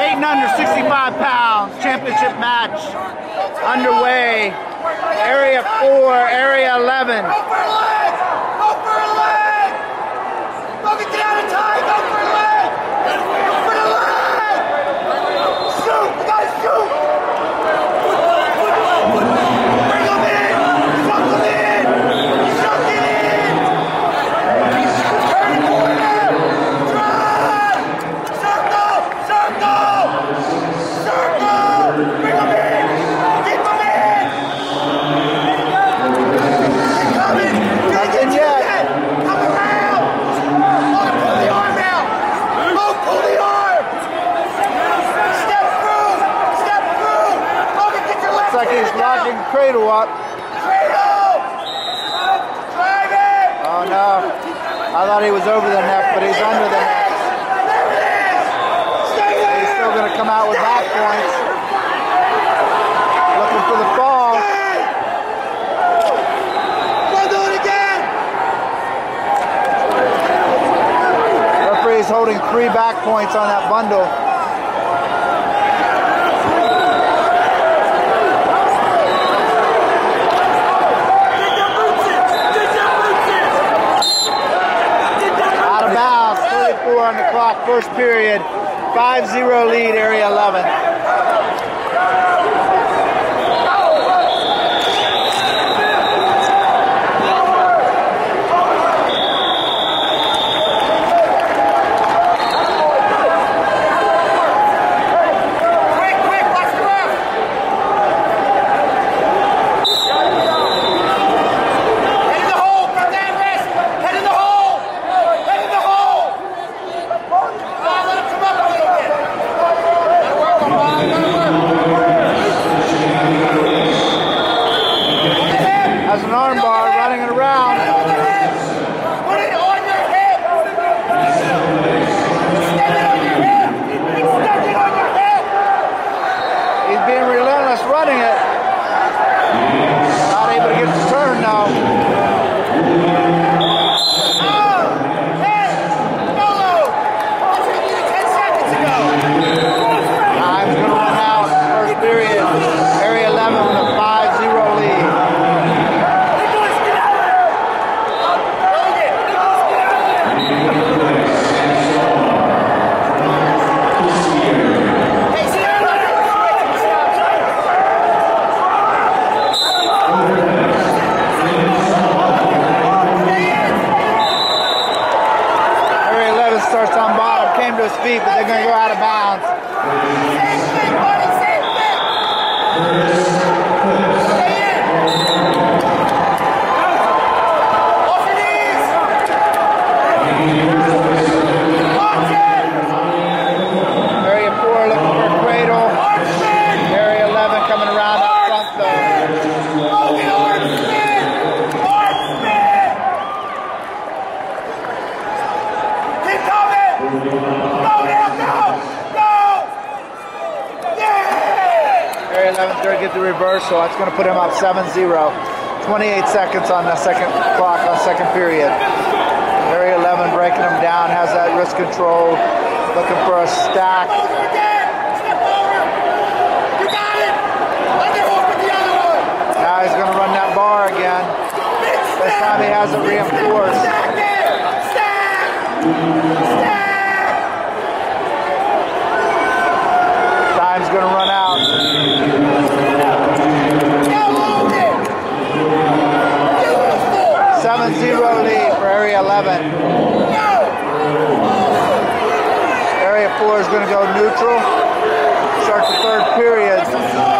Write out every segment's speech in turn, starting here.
Eight and under 65 pounds, championship match underway. Area 4, Area 11. cradle up. Cradle! Oh no. I thought he was over the neck, but he's under the neck. He's still going to come out with back points. Looking for the fall. Don't do it again! Referee's holding three back points on that bundle. on the clock, first period. 5-0 lead, area 11. Amen. Lewis starts on Bob, came to his feet, but they're going to go out of bounds. Seventh get the reversal. That's going to put him up 7-0. 28 seconds on the second clock on second period. Area 11 breaking him down, has that wrist control, looking for a stack. Now he's going to run that bar again. This time he has it reinforced. Stack! Stack! 7-0 lead for Area 11. Area 4 is going to go neutral. Start the third period.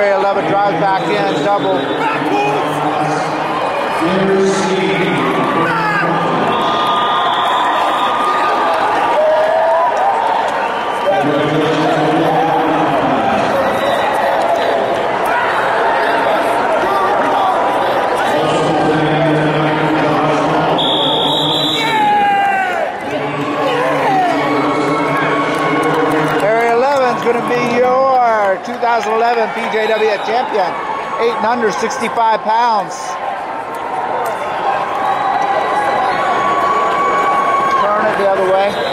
Area 11 drives back in, double. Back moves. Area 11 is going to be your 2011 champion. 8 and under, 65 pounds. Turn it the other way.